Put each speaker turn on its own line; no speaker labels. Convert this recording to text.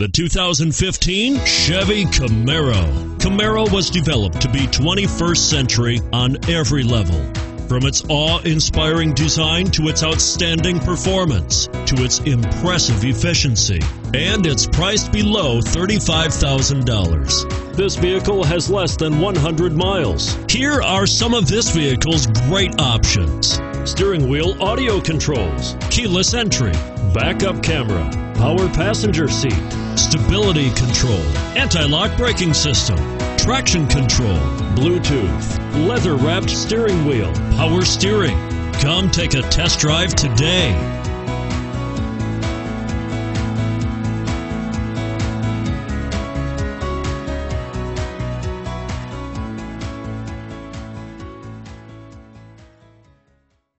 The 2015 Chevy Camaro. Camaro was developed to be 21st century on every level. From its awe inspiring design to its outstanding performance to its impressive efficiency. And it's priced below $35,000. This vehicle has less than 100 miles. Here are some of this vehicle's great options steering wheel audio controls, keyless entry, backup camera, power passenger seat, stability control, anti lock braking system traction control, Bluetooth, leather wrapped steering wheel, power steering. Come take a test drive today.